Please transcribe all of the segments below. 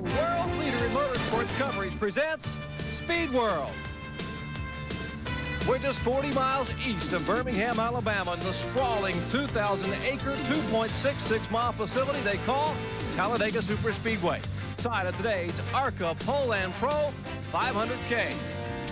world leader in motorsports coverage presents Speed World. We're just 40 miles east of Birmingham, Alabama, in the sprawling 2,000-acre, 2.66-mile facility they call Talladega Superspeedway. Side of today's ARCA Poulan Pro 500K.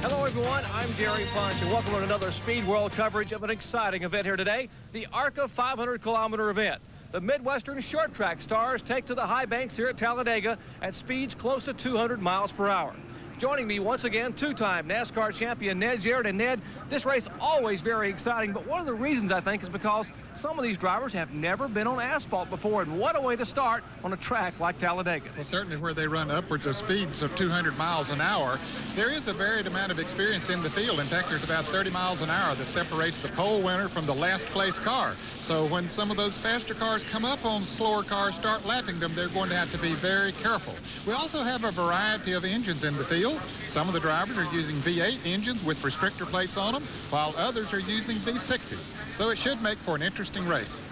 Hello, everyone. I'm Jerry Punch, and welcome to another Speed World coverage of an exciting event here today, the ARCA 500-kilometer event. The Midwestern short track stars take to the high banks here at Talladega at speeds close to 200 miles per hour. Joining me once again, two-time NASCAR champion Ned Jarrett. And Ned, this race always very exciting, but one of the reasons I think is because some of these drivers have never been on asphalt before, and what a way to start on a track like Talladega. Well, certainly where they run upwards of speeds of 200 miles an hour, there is a varied amount of experience in the field. In fact, there's about 30 miles an hour that separates the pole winner from the last place car. So when some of those faster cars come up on slower cars, start lapping them, they're going to have to be very careful. We also have a variety of engines in the field. Some of the drivers are using V8 engines with restrictor plates on them, while others are using V6s. So it should make for an interesting race.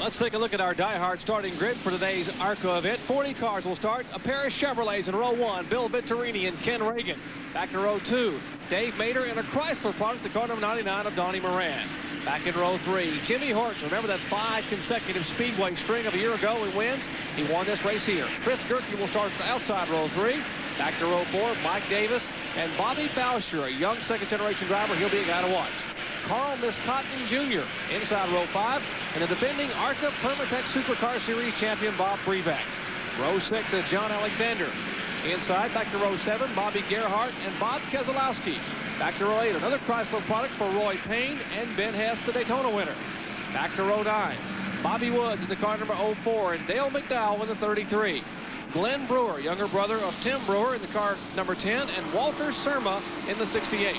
Let's take a look at our die-hard starting grid for today's ARCA event. 40 cars will start. A pair of Chevrolets in row one, Bill Venturini and Ken Reagan. Back to row two, Dave Mader and a Chrysler product, the car number 99 of Donnie Moran. Back in row three, Jimmy Horton. Remember that five consecutive Speedway string of a year ago he wins? He won this race here. Chris Gerke will start outside row three. Back to row four, Mike Davis and Bobby Bowsher, a young second-generation driver. He'll be a guy to watch. Carl Miskotten Jr. inside row five, and the defending ARCA Permatex Supercar Series champion Bob Brevak. Row six is John Alexander. Inside, back to row seven, Bobby Gerhart and Bob Keselowski. Back to row 8, another Chrysler product for Roy Payne and Ben Hess, the Daytona winner. Back to row 9, Bobby Woods in the car number 04 and Dale McDowell in the 33. Glenn Brewer, younger brother of Tim Brewer in the car number 10, and Walter Surma in the 68.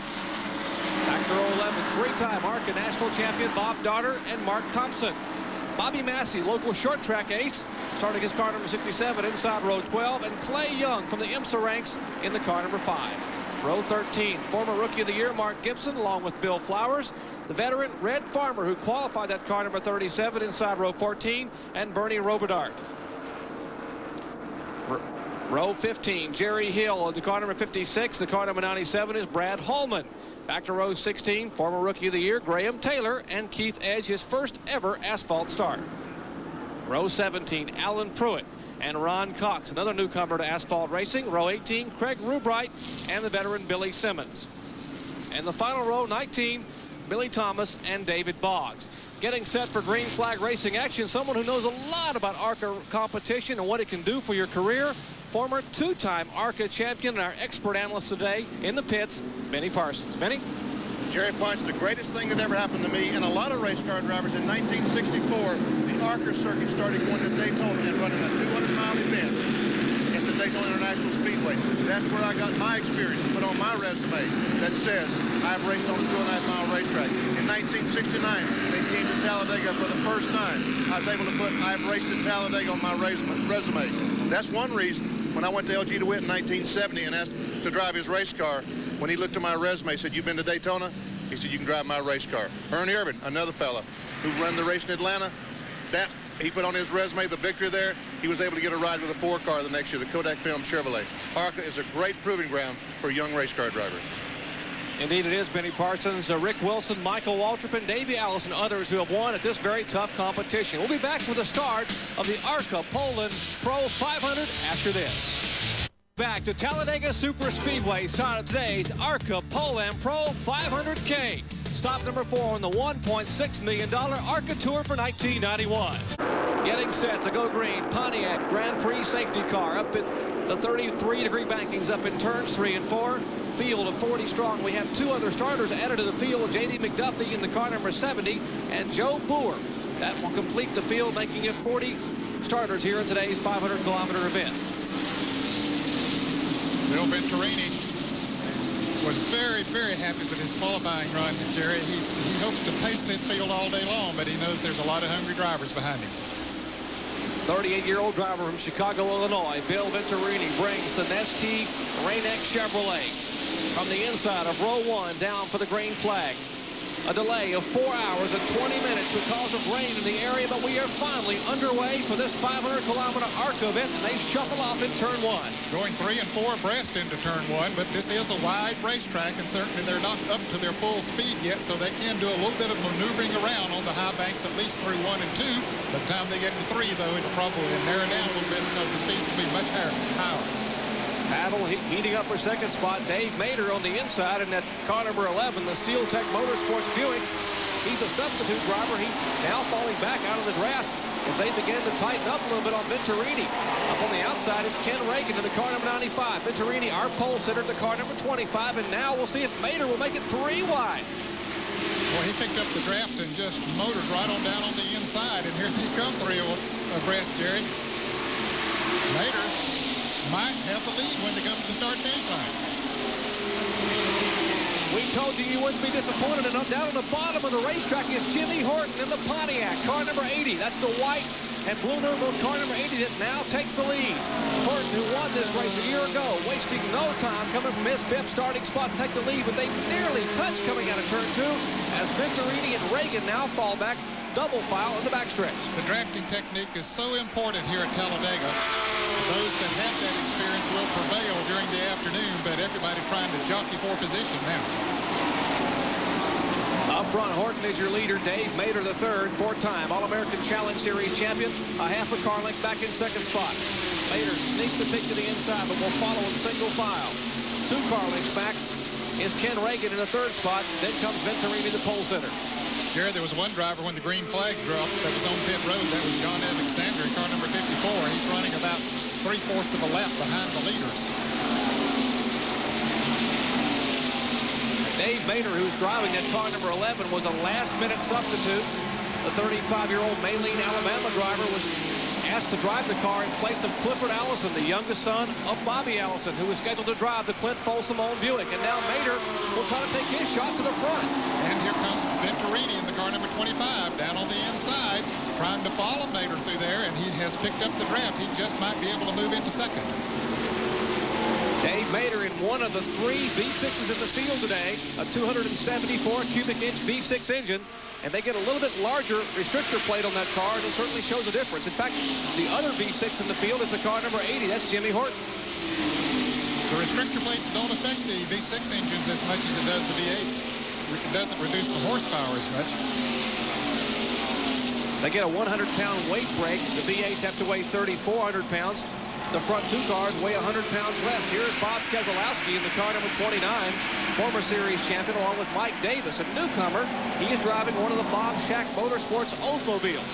Row 11, three-time ARCA national champion Bob Dotter and Mark Thompson. Bobby Massey, local short track ace, starting his car number 67 inside row 12, and Clay Young from the IMSA ranks in the car number 5. Row 13, former Rookie of the Year Mark Gibson, along with Bill Flowers. The veteran Red Farmer, who qualified that car number 37 inside row 14, and Bernie Robidart. Row 15, Jerry Hill, of the car number 56. The car number 97 is Brad Hallman. Back to row 16, former Rookie of the Year, Graham Taylor, and Keith Edge, his first ever asphalt start. Row 17, Alan Pruitt and Ron Cox, another newcomer to asphalt racing. Row 18, Craig Rubright and the veteran Billy Simmons. And the final row, 19, Billy Thomas and David Boggs. Getting set for green flag racing action, someone who knows a lot about ARCA competition and what it can do for your career. Former two-time ARCA champion and our expert analyst today in the pits, Benny Parsons. Benny? Jerry Punch, the greatest thing that ever happened to me and a lot of race car drivers in 1964, the ARCA circuit started going to Daytona and running a 200-mile event at the Daytona International Speedway. That's where I got my experience put on my resume that says I've raced on a two and a half mile racetrack. In 1969, they came to Talladega for the first time. I was able to put I've raced at Talladega on my resume. That's one reason when I went to LG DeWitt in 1970 and asked to drive his race car, when he looked at my resume, he said, you've been to Daytona? He said, you can drive my race car. Ernie Irvan, another fella who ran the race in Atlanta, that he put on his resume the victory there. He was able to get a ride with a four car the next year, the Kodak Film Chevrolet. ARCA is a great proving ground for young race car drivers. Indeed it is, Benny Parsons, uh, Rick Wilson, Michael Waltrip, and Davey Allison, others who have won at this very tough competition. We'll be back for the start of the ARCA Poulan Pro 500 after this. Back to Talladega Super Speedway, side of today's ARCA Poulan Pro 500K. Stop number four on the $1.6 million ARCA Tour for 1991. Getting set to go green, Pontiac Grand Prix safety car up at the 33 degree bankings up in turns three and four. Field of 40 strong. We have two other starters added to the field, J.D. McDuffie in the car number 70 and Joe Boer. That will complete the field, making it 40 starters here in today's 500 kilometer event. Bill Venturini was very, very happy with his qualifying run, Jerry. He, he hopes to pace this field all day long, but he knows there's a lot of hungry drivers behind him. 38-year-old driver from Chicago, Illinois, Bill Venturini brings the Nestea Rain-X Chevrolet from the inside of row one down for the green flag. a delay of four hours and 20 minutes because of rain in the area, but we are finally underway for this 500-kilometer ARCA event, and they shuffle off in turn one. Going three and four abreast into turn one, but this is a wide racetrack, and certainly they're not up to their full speed yet, so they can do a little bit of maneuvering around on the high banks, at least through one and two. By the time they get to three, though, it'll probably narrow down a little bit because the speed will be much higher. Paddle he heating up for second spot. Dave Mader on the inside in that car number 11, the Seal Tech Motorsports Buick. He's a substitute driver. He's now falling back out of the draft as they begin to tighten up a little bit on Venturini. Up on the outside is Ken Reagan in the car number 95. Venturini, our pole sitter, the car number 25. And now we'll see if Mader will make it three wide. Well, he picked up the draft and just motored right on down on the inside. And here they come three abreast, Jerry. Mader might have the lead when they come to the start finish line. We told you you wouldn't be disappointed. And down on the bottom of the racetrack is Jimmy Horton in the Pontiac, car number 80. That's the white and blue number car number 80 that now takes the lead. Horton, who won this race a year ago, wasting no time coming from his fifth starting spot to take the lead, but they nearly touched coming out of turn two as Venturini and Reagan now fall back double file in the backstretch. The drafting technique is so important here at Talladega. Those that have that experience will prevail during the afternoon, but everybody trying to jockey for position now. Up front, Horton is your leader. Dave Mader, the third, four-time All-American Challenge Series champion. A half a car length back in second spot. Mader sneaks the pick to the inside, but will follow in single file. Two car lengths back is Ken Reagan in the third spot. Then comes Venturini, the pole sitter. Jared, there was one driver when the green flag dropped that was on pit road. That was John Alexander in car number 54. He's running about three-fourths of a lap behind the leaders. Dave Mader, who's driving that car number 11, was a last-minute substitute. The 35-year-old Maylene, Alabama driver was asked to drive the car in place of Clifford Allison, the youngest son of Bobby Allison, who was scheduled to drive the Clint Folsom-owned Buick. And now Mader will try to take his shot to the front. And here comes Venturini in the car number 25, down on the inside, trying to follow Mader through there, and he has picked up the draft. He just might be able to move into second. Dave Mader in one of the three V6s in the field today, a 274 cubic inch V6 engine, and they get a little bit larger restrictor plate on that car, and it certainly shows a difference. In fact, the other V6 in the field is the car number 80. That's Jimmy Horton. The restrictor plates don't affect the V6 engines as much as it does the V8. It doesn't reduce the horsepower as much. They get a 100-pound weight break. The V8s have to weigh 3,400 pounds. The front two cars weigh 100 pounds less. Here's Bob Keselowski in the car number 29, former series champion, along with Mike Davis, a newcomer. He is driving one of the Bob Shack Motorsports Oldsmobiles.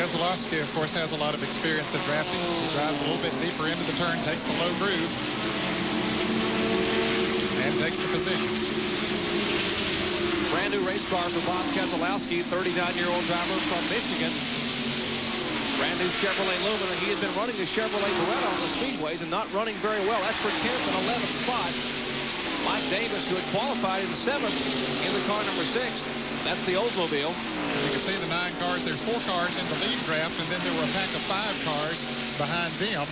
Keselowski, of course, has a lot of experience in drafting. He drives a little bit deeper into the turn, takes the low groove, and takes the position. Brand new race car for Bob Keselowski, 39-year-old driver from Michigan. Brand new Chevrolet Lumina. He has been running the Chevrolet Beretta on the speedways and not running very well. That's for 10th and 11th spot. Mike Davis, who had qualified in 7th in the car number 6. That's the Oldsmobile. As you can see, the nine cars, there's four cars in the lead draft, and then there were a pack of five cars behind them.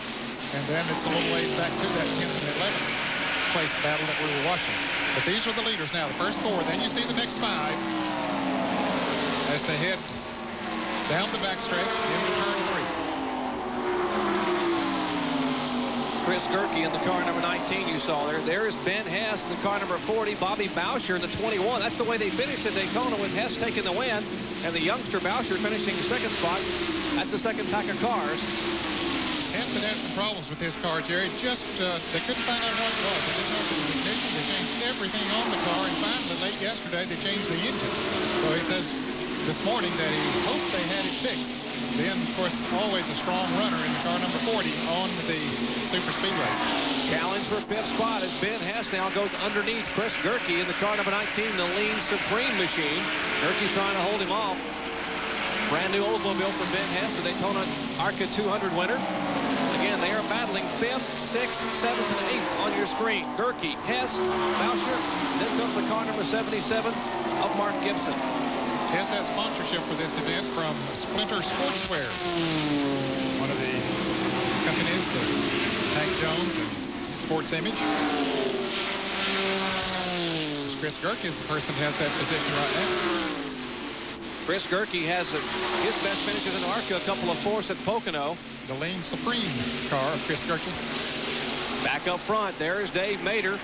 And then it's a little ways back to that 10th and 11th place battle that we were watching. But these are the leaders now, the first four. Then you see the next five as they head down the backstretch into turn three. Chris Gerke in the car number 19 you saw there. There's Ben Hess in the car number 40. Bobby Bowsher in the 21. That's the way they finished at Daytona with Hess taking the win. And the youngster Bowsher finishing second spot. That's the second pack of cars. Had had some problems with his car, Jerry. Just, uh, they couldn't find out what it was. They didn't know ignition. They changed everything on the car. And finally, late yesterday, they changed the engine. So he says this morning that he hopes they had it fixed. Then, of course, always a strong runner in the car number 40 on the super speed race. Challenge for fifth spot as Ben Hess now goes underneath Chris Gerke in the car number 19, the Lean Supreme machine. Gerke trying to hold him off. Brand new Oldsmobile for Ben Hess, the Daytona ARCA 200 winner. They are battling fifth, sixth, seventh, and eighth on your screen. Gerke, Hess, Bowsher. Then comes the car number 77 of Mark Gibson. Hess has sponsorship for this event from Splinter Sportswear, one of the companies of Hank Jones and Sports Image. Chris Gerke is the person who has that position right now. Chris Gerke has a, his best finishes in ARCA, a couple of fourths at Pocono. The lane Supreme car of Chris Gerke. Back up front, there's Dave Mader.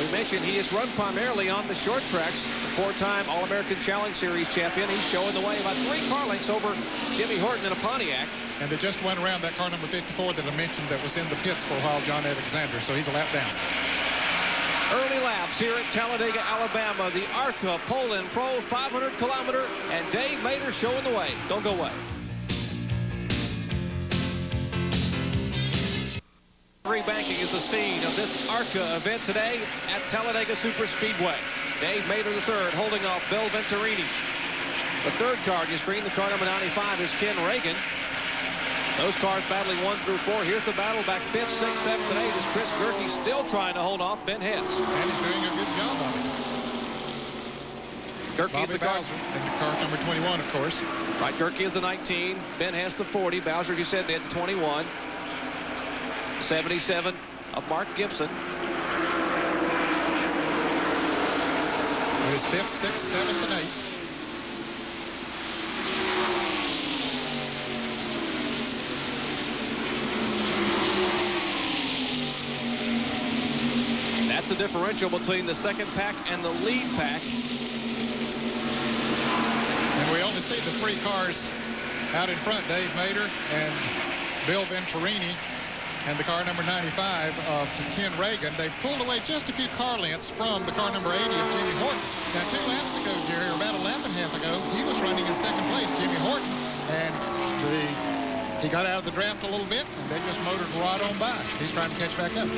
We mentioned he has run primarily on the short tracks. Four-time All-American Challenge Series champion. He's showing the way about three car lengths over Jimmy Horton in a Pontiac. And they just went around that car number 54 that I mentioned that was in the pits for a while, John Alexander. So he's a lap down. Early laps here at Talladega, Alabama. The ARCA Poulan Pro 500 kilometer and Dave Mader showing the way. Don't go away. Rebanking is the scene of this ARCA event today at Talladega Super Speedway. Dave Mader the third holding off Bill Venturini. The third car you screen, the car number 95 is Ken Reagan. Those cars battling one through four. Here's the battle back fifth, sixth, seventh, and eight as Chris Gerke still trying to hold off Ben Hess. And he's doing a good job of it. Gerke's is the car. Bowsher and the car number 21, of course. Right, Gerke is the 19. Ben Hess the 40. Bowsher, you said, at the 21. 77 of Mark Gibson. His fifth, sixth, seventh, and eighth. That's the differential between the second pack and the lead pack. And we only see the three cars out in front, Dave Mader and Bill Venturini and the car number 95 of Ken Reagan. They pulled away just a few car lengths from the car number 80 of Jimmy Horton. Now, two laps ago, Jerry, or about a lap and a half ago, he was running in second place, Jimmy Horton, and the he got out of the draft a little bit, and they just motored right on by. He's trying to catch back up.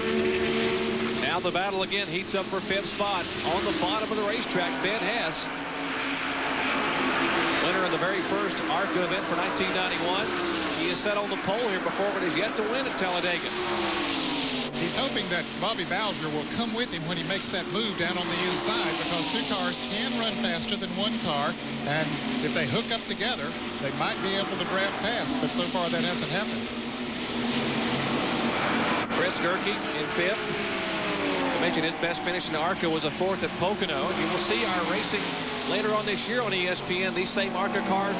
Now the battle again heats up for fifth spot. On the bottom of the racetrack, Ben Hess. Winner of the very first ARCA event for 1991. He is set on the pole here before, but is yet to win at Talladega. He's hoping that Bobby Bowsher will come with him when he makes that move down on the inside because two cars can run faster than one car. And if they hook up together, they might be able to draft past. But so far, that hasn't happened. Chris Gerke in fifth. I mentioned his best finish in the ARCA was a fourth at Pocono. You will see our racing later on this year on ESPN. These same ARCA cars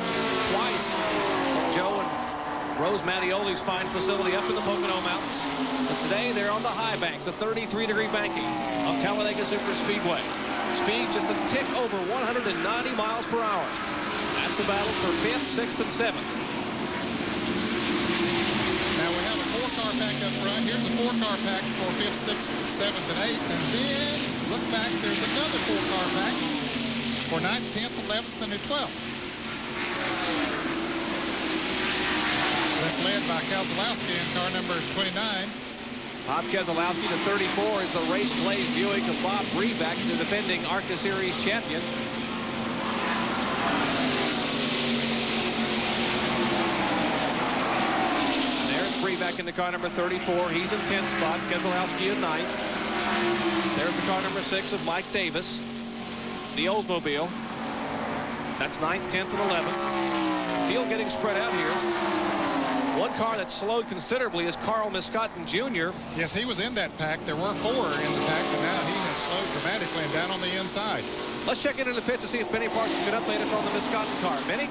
twice. Joe and Rose Mattioli's fine facility up in the Pocono Mountains. Today they're on the high banks, the 33-degree banking of Talladega Super Speedway. Speed just a tick over 190 miles per hour. That's the battle for fifth, sixth, and seventh. Now we have a four-car pack up front. Here's a four-car pack for fifth, sixth, seventh, and eighth. And then look back, there's another four-car pack for ninth, tenth, eleventh, and the twelfth. That's led by Keselowski in car number 29. Bob Keselowski, the 34, is the race play Buick of Bob Brevak, the defending ARCA Series champion. There's Brevak in the car number 34. He's in 10th spot. Keselowski in 9th. There's the car number 6 of Mike Davis. The Oldsmobile. That's 9th, 10th, and 11th. Field getting spread out here. One car that slowed considerably is Carl Miskotten Jr. Yes, he was in that pack. There were four in the pack, but now he has slowed dramatically and down on the inside. Let's check into the pits to see if Benny Parsons can update us on the Miskotten car. Benny?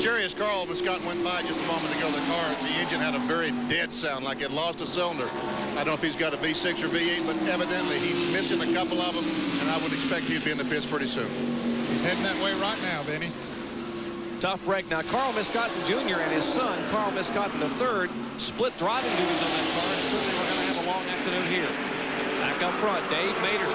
Jerry, as Carl Miskotten went by just a moment ago, the car, the engine had a very dead sound, like it lost a cylinder. I don't know if he's got a V6 or V8, but evidently he's missing a couple of them, and I would expect he'd be in the pits pretty soon. He's heading that way right now, Benny. Tough break. Now, Carl Miskotten Jr. and his son, Carl Miskotten III, split driving duties on that car, and certainly we're going to have a long afternoon here. Back up front, Dave Mader.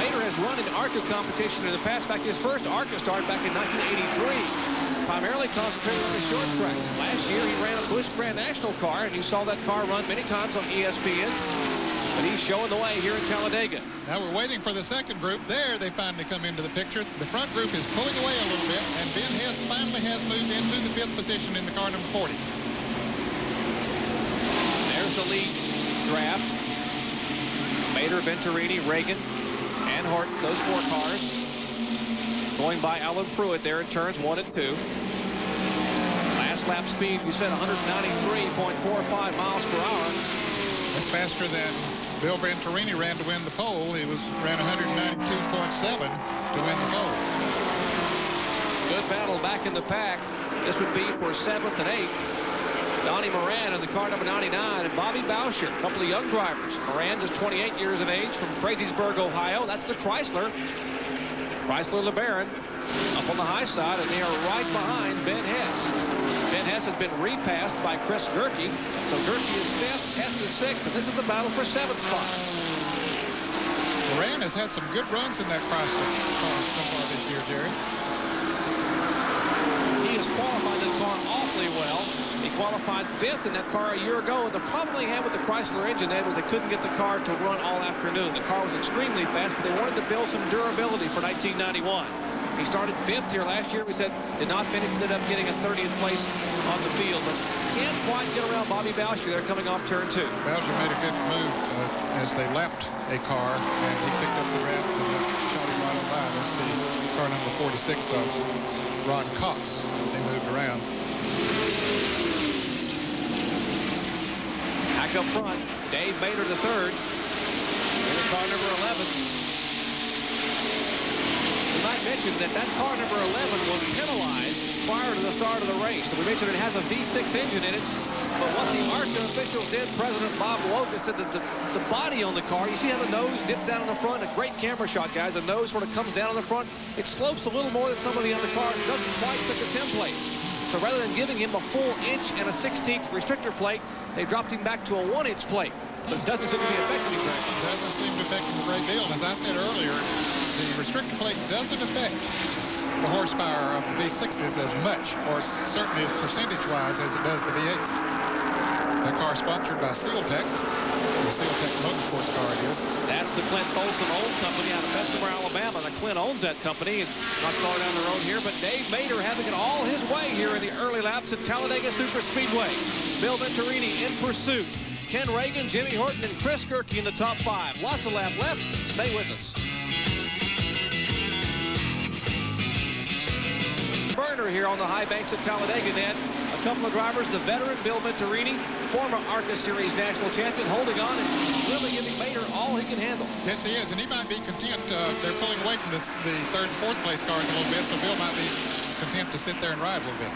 Mader has run in ARCA competition in the past. In fact, his first ARCA start back in 1983, primarily concentrated on the short tracks. Last year, he ran a Busch Grand National car, and you saw that car run many times on ESPN. But he's showing the way here in Talladega. Now we're waiting for the second group. There they finally come into the picture. The front group is pulling away a little bit, and Ben Hess finally has moved into the fifth position in the car number 40. There's the lead draft. Mader, Venturini, Reagan, and Horton, those four cars. Going by Alan Pruitt there in turns one and two. Last lap speed, we said 193.45 miles per hour. That's faster than Bill Venturini ran to win the pole. He was ran 192.7 to win the pole. Good battle back in the pack. This would be for seventh and eighth. Donnie Moran in the car number 99 and Bobby Bowsher, a couple of young drivers. Moran is 28 years of age from Frazeysburg, Ohio. That's the Chrysler. Chrysler LeBaron up on the high side, and they are right behind Ben Hess. Hess has been repassed by Chris Gerke. So Gerke is fifth, Hess is sixth, and this is the battle for seventh spot. Moran has had some good runs in that Chrysler car so far this year, Jerry. He has qualified this car awfully well. He qualified fifth in that car a year ago. And the problem they had with the Chrysler engine, Ed, was they couldn't get the car to run all afternoon. The car was extremely fast, but they wanted to build some durability for 1991. He started fifth here last year. We said did not finish, ended up getting a 30th place on the field, but can't quite get around Bobby Bowsher. They're coming off turn two. Bowsher made a good move uh, as they lapped a car, and he picked up the draft and uh, shot him right on by. Let's see, car number 46 of Ron Cox. They moved around. Back up front, Dave Mader the third. In car number 11. We mentioned that that car number 11 was penalized prior to the start of the race. We mentioned it has a V6 engine in it. But what the ARCA officials did, President Bob Logan said that the, the body on the car, you see how the nose dips down on the front? A great camera shot, guys. The nose sort of comes down on the front. It slopes a little more than some of the other cars. It doesn't quite fit the template. So rather than giving him a full inch and a 16th restrictor plate, they dropped him back to a one-inch plate. But it doesn't seem to be affecting him. Doesn't seem to affect him a great deal. As I said earlier, the restrictor plate doesn't affect the horsepower of the V6s as much, or certainly as percentage-wise as it does the V8s. The car sponsored by SealTech. The SealTech Motorsports car is. That's the Clint Folsom Old Company out of Bessemer, Alabama. The Clint owns that company. Not far down the road here, but Dave Mader having it all his way here in the early laps at Talladega Superspeedway. Bill Venturini in pursuit. Ken Reagan, Jimmy Horton, and Chris Gerke in the top five. Lots of lap left. Stay with us. Here on the high banks at Talladega, then. A couple of drivers, the veteran Bill Venturini, former ARCA Series national champion, holding on and really giving Mader all he can handle. Yes, he is, and he might be content. Uh, they're pulling away from the, the third and fourth place cars a little bit, so Bill might be content to sit there and ride a little bit.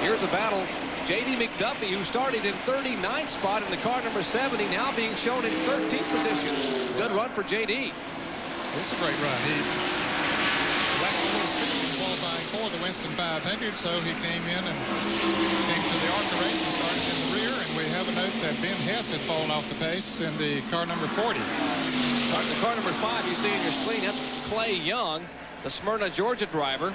Here's a battle. J.D. McDuffie, who started in 39th spot in the car number 70, now being shown in 13th position. Good run for J.D. It's a great run. He lacked a little speed in qualifying Winston 500, so he came in and came to the ARCA race and started in the rear. And we have a note that Ben Hess has fallen off the pace in the car number 40. Starting the car number five, you see on your screen, that's Clay Young, the Smyrna, Georgia driver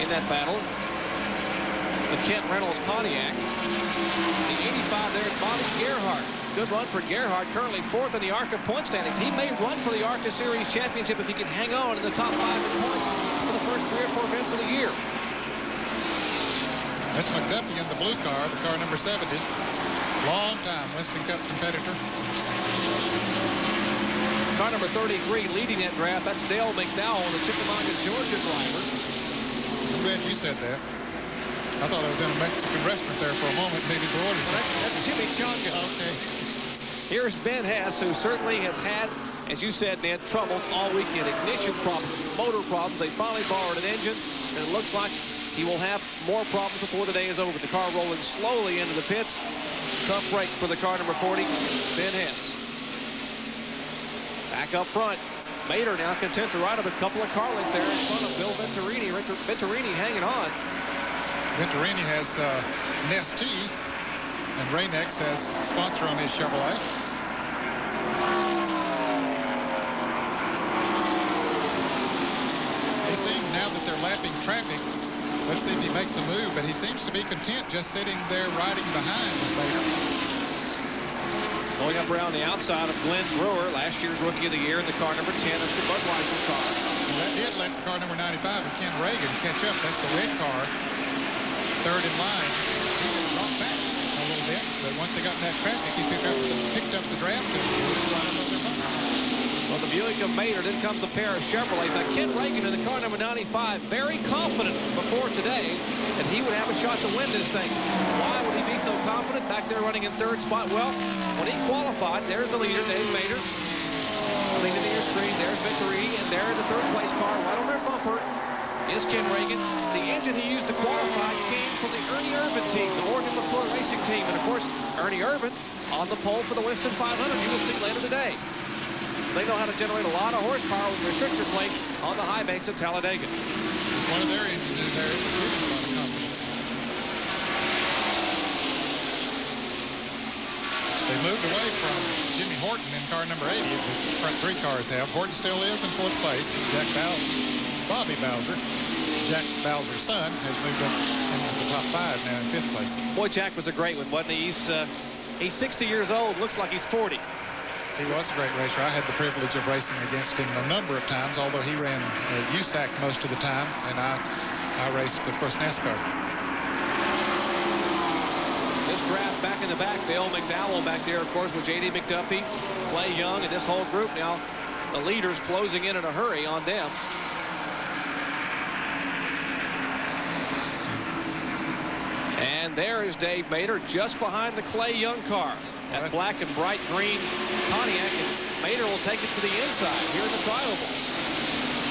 in that battle. The Kent Reynolds Pontiac. The 85 there is Bobby Gerhart. Good run for Gerhart, currently fourth in the ARCA point standings. He may run for the ARCA Series Championship if he can hang on in the top five in points three or four events of the year. That's McDuffie in the blue car, the car number 70. Long time Winston Cup competitor. Car number 33 leading that draft, that's Dale McDowell, the Chickamauga, Georgia driver. I'm glad you said that. I thought I was in a Mexican restaurant there for a moment, maybe for orders. Well, that's, that's Jimmy Chunga. Okay. Here's Ben Hess, who certainly has had, as you said, Ned, troubles all weekend. Ignition problems, motor problems. They finally borrowed an engine, and it looks like he will have more problems before the day is over. The car rolling slowly into the pits. Tough break for the car number 40, Ben Hess. Back up front. Mader now content to ride up a couple of car lengths there in front of Bill Venturini. Venturini hanging on. Venturini has uh, Nestea, and Rain-X has sponsor on his Chevrolet. They seem, now that they're lapping traffic, let's see if he makes a move, but he seems to be content just sitting there riding behind Mader. Going up around the outside of Glenn Brewer, last year's Rookie of the Year in the car number 10. That's the Budweiser car. And that did let the car number 95 and Ken Reagan catch up. That's the red car, third in line. He dropped back a little bit, but once they got in that traffic, he picked up, picked up the draft and moved right up over the Buick of Maynard, in comes a pair of Chevrolets. Now, Ken Reagan in the car number 95, very confident before today that he would have a shot to win this thing. Why would he be so confident back there running in third spot? Well, when he qualified, there's the leader, Dave Mader. Leading to your screen, there's Victory, and there the third place car right on their bumper is Ken Reagan. The engine he used to qualify came from the Ernie Irvan team, the Morgan McClure Racing team. And of course, Ernie Irvan on the pole for the Winston 500 you will see later today. They know how to generate a lot of horsepower with restrictor plate on the high banks of Talladega. One of their engines in there is a lot of confidence. They moved away from Jimmy Horton in car number 80, the front three cars have. Horton still is in fourth place. Jack Bowsher, Bobby Bowsher, Jack Bowsher's son, has moved up into the top five now in fifth place. Boy, Jack was a great one, wasn't he? He's, uh, he's 60 years old, looks like he's 40. He was a great racer. I had the privilege of racing against him a number of times, although he ran uh, USAC most of the time, and I, I raced, of course, NASCAR. This draft back in the back, Dale McDowell back there, of course, with J.D. McDuffie, Clay Young, and this whole group now. The leaders closing in in a hurry on them. And there is Dave Mader just behind the Clay Young car. That black and bright green Pontiac, and Mader will take it to the inside here in the tri-oval.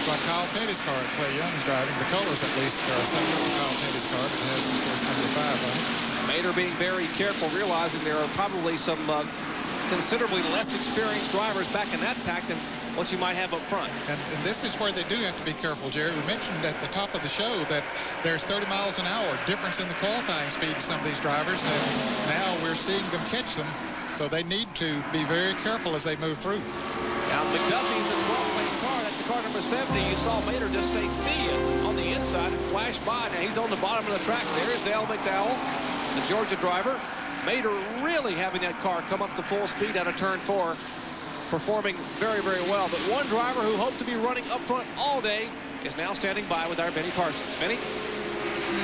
Like Kyle Petty's car Clay Young's driving. The colors, at least, are similar to Kyle Petty's car, but it has, number five on it. Mader being very careful, realizing there are probably some uh, considerably less experienced drivers back in that pack than what you might have up front. And, and, this is where they do have to be careful, Jerry. We mentioned at the top of the show that there's 30 miles an hour difference in the qualifying speed of some of these drivers, and now we're seeing them catch them. So they need to be very careful as they move through. Now McDuffie's the 12th place car. That's the car number 70. You saw Mader just say see ya on the inside and flash by. Now he's on the bottom of the track. There's Dale McDowell, the Georgia driver. Mader really having that car come up to full speed out of turn four performing very, very well. But one driver who hoped to be running up front all day is now standing by with our Benny Parsons. Benny?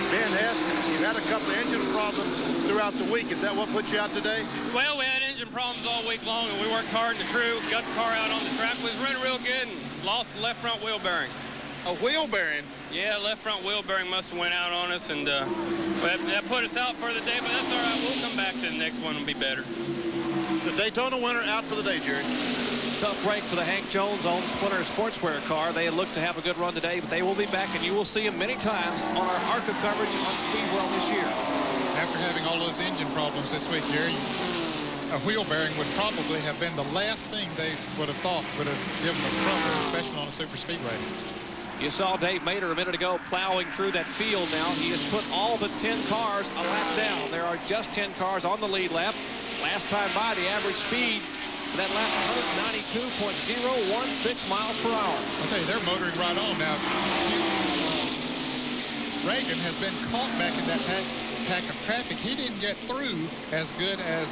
Ben Hess, you've had a couple of engine problems throughout the week. Is that what put you out today? Well, we had engine problems all week long, and we worked hard in the crew, got the car out on the track. We was running real good and lost the left front wheel bearing. A wheel bearing? Yeah, left front wheel bearing must have went out on us, and uh, that, that put us out for the day, but that's all right. We'll come back to the next one and be better. The Daytona winner out for the day, Jerry. Tough break for the Hank Jones owned Splinter Sportswear car. They look to have a good run today, but they will be back, and you will see them many times on our ARCA coverage on Speedwell this year. After having all those engine problems this week, Jerry, a wheel bearing would probably have been the last thing they would have thought would have given them trouble, especially on a super speedway. You saw Dave Mader a minute ago plowing through that field now. He has put all but 10 cars a lap down. There are just 10 cars on the lead lap. Last time by, the average speed that lap 192.016 miles per hour. Okay, they're motoring right on now. Reagan has been caught back in that pack, pack of traffic. He didn't get through as good as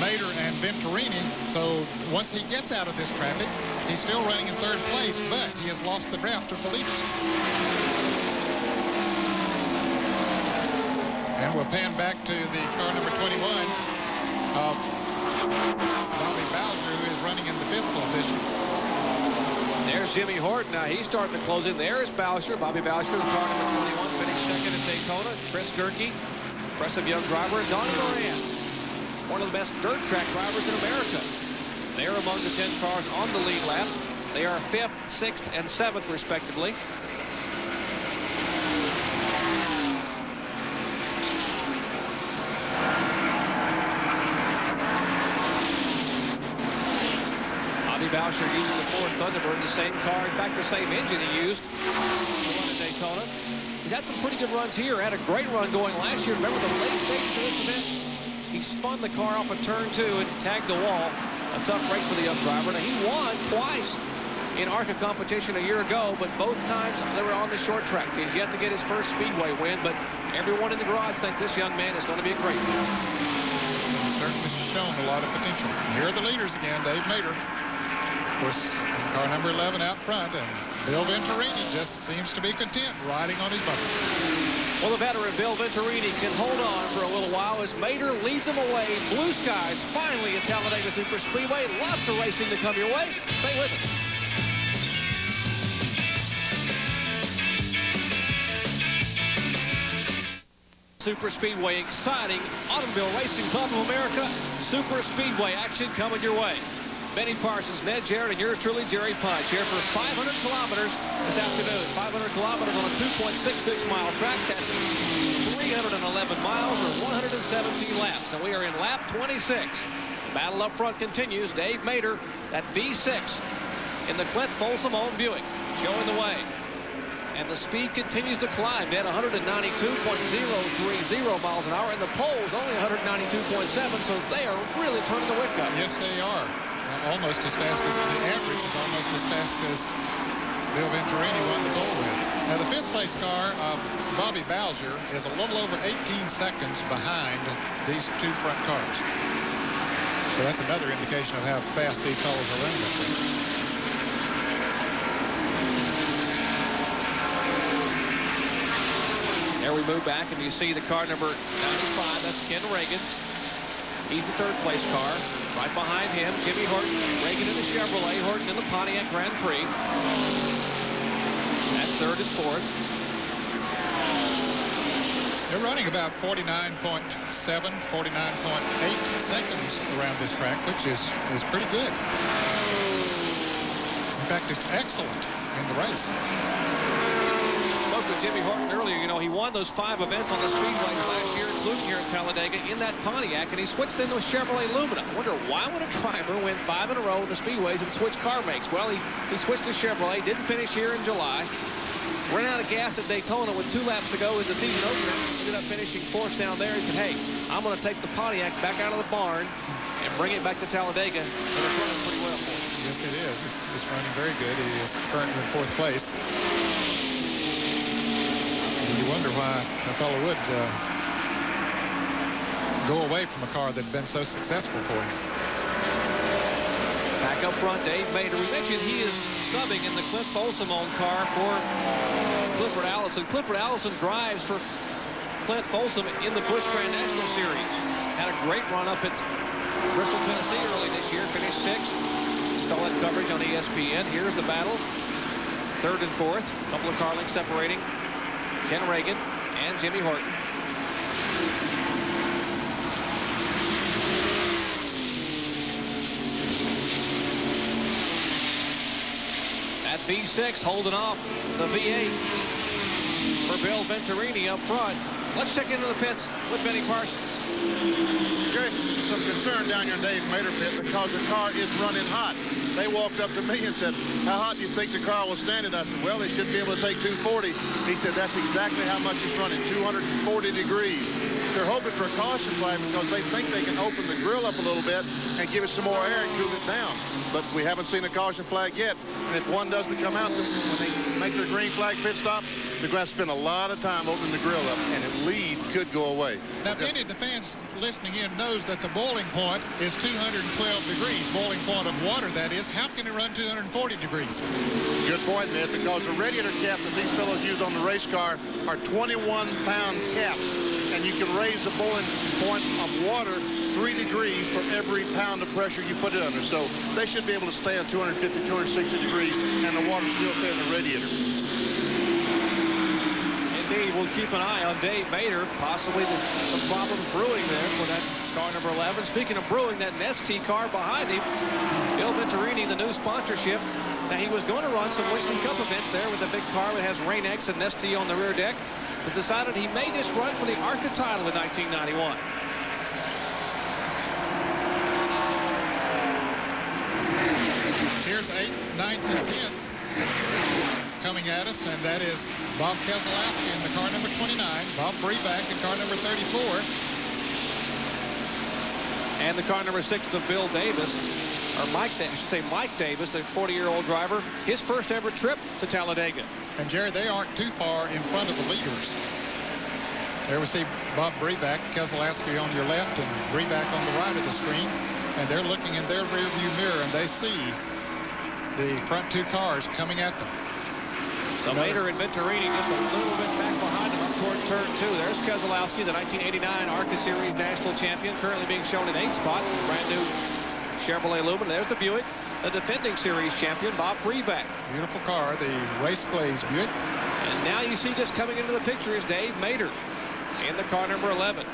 Mader and Venturini. So once he gets out of this traffic, he's still running in third place, but he has lost the draft to leaders. And we'll pan back to the car number 21 of Bobby Bowsher, who is running in the fifth position. There's Jimmy Horton. Now he's starting to close in. There is Bowsher. Bobby Bowsher, the car number 21, finished second at Daytona. Chris Gerke, impressive young driver. And Donnie Moran, one of the best dirt track drivers in America. They're among the 10 cars on the lead lap. They are fifth, sixth, and seventh, respectively. Using the Ford Thunderbird, the same car, in fact, the same engine he used at Daytona. He's had some pretty good runs here. Had a great run going last year. Remember the late stage of this event? He spun the car off a turn two and tagged the wall. A tough break for the young driver. Now, he won twice in ARCA competition a year ago, but both times they were on the short tracks. He's yet to get his first Speedway win, but everyone in the garage thinks this young man is going to be a great. He's certainly shown a lot of potential. Here are the leaders again, Dave Mader. Course, car number 11 out front, and Bill Venturini just seems to be content riding on his bumper. Well, the veteran Bill Venturini can hold on for a little while as Mader leads him away. Blue skies finally at Talladega Super Speedway. Lots of racing to come your way. Stay with us. Super Speedway. Exciting automobile racing club of America. Super Speedway action coming your way. Benny Parsons, Ned Jarrett, and yours truly, Jerry Punch, here for 500 kilometers this afternoon. 500 kilometers on a 2.66 mile track. That's 311 miles or 117 laps. And we are in lap 26. Battle up front continues. Dave Mader, that V6 in the Clint Folsom owned Buick, showing the way. And the speed continues to climb at 192.030 miles an hour. And the pole's only 192.7, so they are really turning the wick up. Yes, they are. Almost as fast as the average is almost as fast as Bill Venturini won the pole with. Now, the fifth place car of Bobby Bowsher is a little over 18 seconds behind these two front cars. So that's another indication of how fast these fellows are running. There we move back, and you see the car number 95. That's Ken Reagan. He's the third place car. Right behind him, Jimmy Horton, Reagan in the Chevrolet, Horton in the Pontiac Grand Prix. That's third and fourth. They're running about 49.7, 49.8 seconds around this track, which is, is pretty good. In fact, it's excellent in the race. Jimmy Horton earlier. You know, he won those five events on the Speedway last year, including here in Talladega, in that Pontiac, and he switched into a Chevrolet Lumina. I wonder why would a driver win five in a row in the Speedways and switch car makes? Well, he, he switched to Chevrolet, didn't finish here in July. Ran out of gas at Daytona with two laps to go in the season opener. Ended up finishing fourth down there. He said, hey, I'm going to take the Pontiac back out of the barn and bring it back to Talladega. And it's running pretty well for him. Yes, it is. It's, running very good. He is currently in fourth place. You wonder why a fellow would uh, go away from a car that had been so successful for him. Back up front, Dave Mader. We mentioned he is subbing in the Clint Folsom owned car for Clifford Allison. Clifford Allison drives for Clint Folsom in the Busch Grand National Series. Had a great run up at Bristol, Tennessee early this year. Finished sixth. That coverage on ESPN. Here's the battle. Third and fourth. Couple of car links separating Ken Reagan and Jimmy Horton. That V6 holding off the V8 for Bill Venturini up front. Let's check into the pits with Benny Parsons. Jerry, some concern down here Dave Mader pit because the car is running hot. They walked up to me and said, how hot do you think the car will stand it? I said, well, they should be able to take 240. He said, that's exactly how much it's running, 240 degrees. They're hoping for a caution flag because they think they can open the grill up a little bit and give it some more air and cool it down. But we haven't seen a caution flag yet. And if one doesn't come out when they make their green flag pit stop, they're going to spend a lot of time opening the grill up, and the lead could go away. Now, many of the fans listening in knows that the boiling point is 212 degrees. Boiling point of water, that is. How can it run 240 degrees? Good point, Ned, because the radiator caps that these fellows use on the race car are 21-pound caps, and you can raise the boiling point of water three degrees for every pound of pressure you put it under. So they should be able to stay at 250, 260 degrees, and the water still stay in the radiator. Indeed, we'll keep an eye on Dave Mader, possibly the, the problem brewing there for that car number 11. Speaking of brewing, that Nestea car behind him, Bill Venturini, the new sponsorship. Now, he was going to run some Winston Cup events there with a big car that has Rain-X and Nestea on the rear deck, but decided he made this run for the ARCA title in 1991. Here's 8th, 9th, and 10th coming at us, and that is Bob Keselowski in the car number 29, Bob Brevak in car number 34. And the car number six of Bill Davis, or Mike, I should say Mike Davis, the 40-year-old driver, his first ever trip to Talladega. And Jerry, they aren't too far in front of the leaders. There we see Bob Brevak, Keselowski on your left, and Brevak on the right of the screen. And they're looking in their rearview mirror, and they see the front two cars coming at them. So Mader and Venturini just a little bit back behind him up toward turn two. There's Keselowski, the 1989 ARCA Series national champion, currently being shown in eighth spot. Brand new Chevrolet Lumina. There's the Buick, the defending series champion, Bob Brevak. Beautiful car, the race glaze Buick. And now you see just coming into the picture is Dave Mader in the car number 11.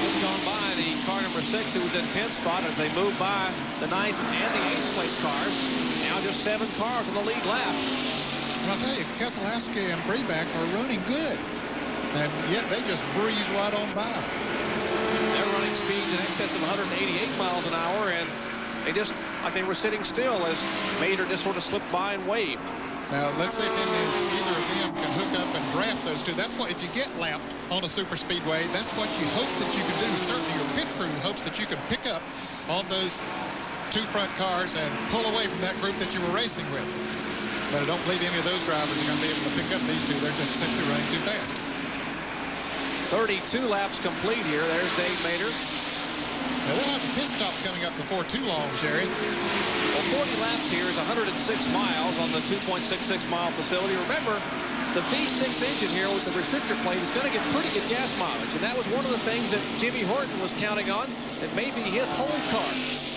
Just gone by the car number six who was in 10th spot as they move by the ninth and the eighth place cars. Now just seven cars on the lead lap. And I'll tell you, Keselowski and Brevak are running good. And yet they just breeze right on by. They're running speeds in excess of 188 miles an hour, and they just, like they were sitting still as Mader just sort of slipped by and waved. Now, let's see if either of them can hook up and draft those two. That's what, if you get lapped on a super speedway, that's what you hope that you can do. Certainly your pit crew hopes that you can pick up on those two front cars and pull away from that group that you were racing with. But I don't believe any of those drivers are going to be able to pick up these two. They're just simply running too fast. 32 laps complete here. There's Dave Mader. Now, they'll have a pit stop coming up before too long, Jerry. Well, 40 laps here is 106 miles on the 2.66 mile facility. Remember, the V6 engine here with the restrictor plate is going to get pretty good gas mileage. And that was one of the things that Jimmy Horton was counting on. It may be his whole car.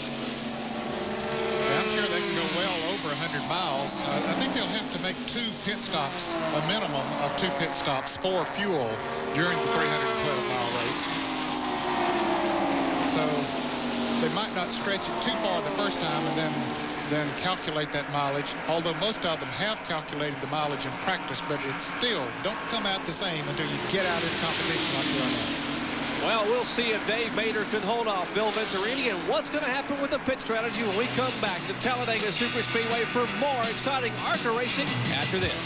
Sure they can go well over 100 miles. Uh, I think they'll have to make two pit stops, a minimum of two pit stops for fuel during the 312-mile race. So they might not stretch it too far the first time and then then calculate that mileage, although most of them have calculated the mileage in practice, but it still don't come out the same until you get out in competition like you're now. Well, we'll see if Dave Mader can hold off Bill Venturini and what's going to happen with the pit strategy when we come back to Talladega Superspeedway for more exciting ARCA racing after this.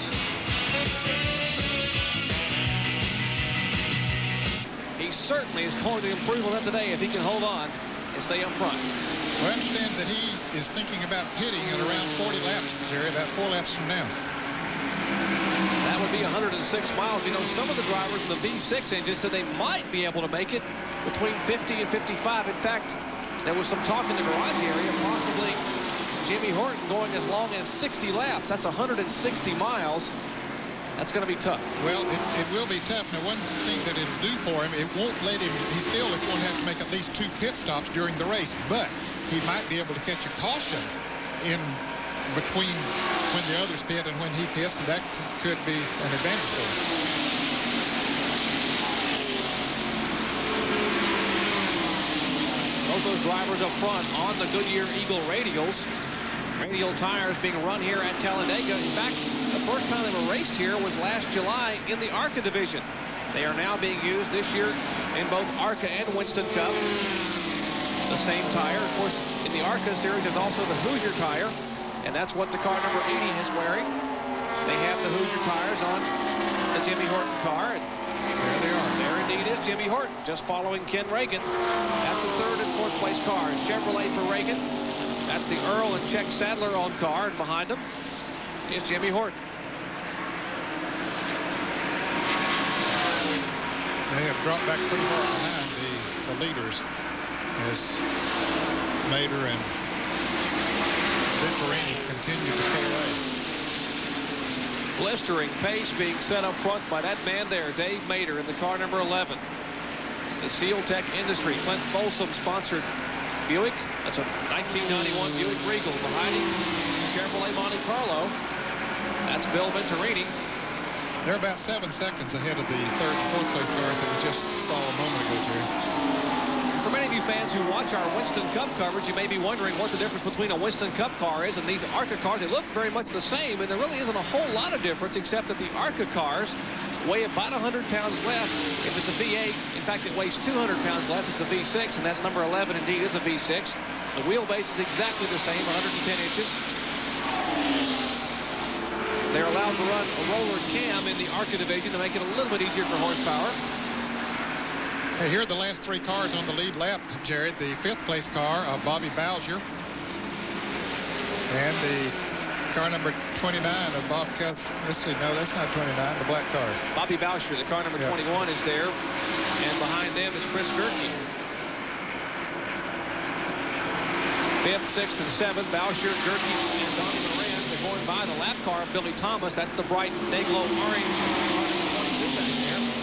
He certainly is going to improve on that today if he can hold on and stay up front. Well, I understand that he is thinking about pitting at around 40 laps, Jerry, about four laps from now. Be 106 miles. You know, some of the drivers in the V6 engine said they might be able to make it between 50 and 55. In fact, there was some talk in the garage area, possibly Jimmy Horton going as long as 60 laps. That's 160 miles. That's going to be tough. Well, it, it, will be tough. Now, one thing that it'll do for him, it won't let him, he still is going to have to make at least two pit stops during the race, but he might be able to catch a caution in between when the others pit and when he pits, and that could be an advantage for him. Both those drivers up front on the Goodyear Eagle radials. Radial tires being run here at Talladega. In fact, the first time they were raced here was last July in the ARCA division. They are now being used this year in both ARCA and Winston Cup. The same tire. Of course, in the ARCA series, there's also the Hoosier tire, and that's what the car number 80 is wearing. They have the Hoosier tires on the Jimmy Horton car, and there they are. There indeed is Jimmy Horton, just following Ken Ragan. That's the third and fourth place cars. Chevrolet for Ragan. That's the Earl and Check Sadler on car, and behind them is Jimmy Horton. They have dropped back pretty far behind the, the leaders as Mader and Venturini continue to away. Blistering pace being set up front by that man there, Dave Mader in the car number 11. The Seal Tech Industry, Clint Folsom sponsored Buick. That's a 1991 Buick Regal. Behind him, Chevrolet Monte Carlo. That's Bill Venturini. They're about seven seconds ahead of the third and fourth place cars that we just saw a moment ago, Jerry. You fans who watch our Winston Cup coverage, you may be wondering what the difference between a Winston Cup car is and these ARCA cars. They look very much the same, and there really isn't a whole lot of difference except that the ARCA cars weigh about 100 pounds less if it's a V8. In fact, it weighs 200 pounds less if it's a V6, and that number 11 indeed is a V6. The wheelbase is exactly the same, 110 inches. They're allowed to run a roller cam in the ARCA division to make it a little bit easier for horsepower. Hey, here are the last three cars on the lead lap, Jared. The fifth place car of Bobby Bowsher. And the car number 29 of Bob Cuff. Let's see, no, that's not 29, the black car. Bobby Bowsher, the car number Yeah. 21 is there. And behind them is Chris Gehrke. Fifth, sixth, and seventh, Bowsher, Gehrke, and Donnie Moran. They're going by the lap car of Billy Thomas. That's the bright Dayglow orange. car number 22 back there.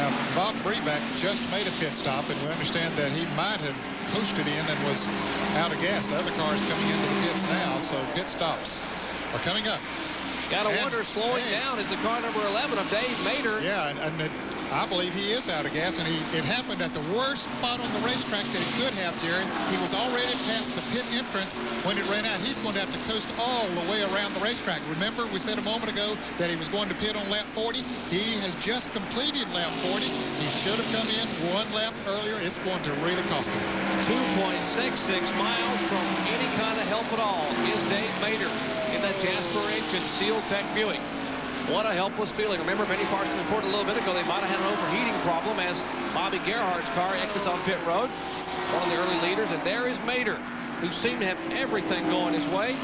Now, Bob Brevak just made a pit stop, and we understand that he might have coasted in and was out of gas. Other cars coming into the pits now, so pit stops are coming up. Got to wonder, slowing down is the car number 11 of Dave Mader. Yeah, and, and it, I believe he is out of gas, and he, it happened at the worst spot on the racetrack that it could have, Jerry. He was already past the pit entrance when it ran out. He's going to have to coast all the way around the racetrack. Remember, we said a moment ago that he was going to pit on lap 40. He has just completed lap 40. He should have come in one lap earlier. It's going to really cost him. 2.66 miles from any kind of help at all is Dave Mader in that Jasper Engine Seal Tech Buick. What a helpless feeling. Remember, Benny Parson reported a little bit ago they might have had an overheating problem as Bobby Gerhart's car exits on pit road. One of the early leaders, and there is Mader, who seemed to have everything going his way.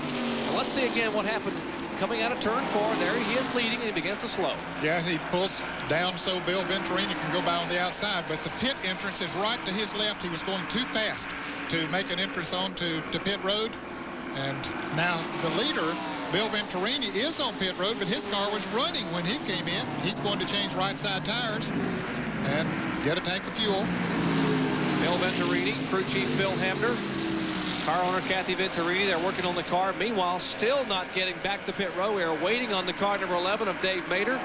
Let's see again what happened coming out of turn four. There he is leading, and he begins to slow. Yeah, he pulls down so Bill Venturini can go by on the outside, but the pit entrance is right to his left. He was going too fast to make an entrance onto to pit road. And now the leader Bill Venturini is on pit road, but his car was running when he came in. He's going to change right side tires and get a tank of fuel. Bill Venturini, crew chief Phil Hamner, car owner Kathy Venturini, they're working on the car. Meanwhile, still not getting back to pit row. We are waiting on the car number 11 of Dave Mader.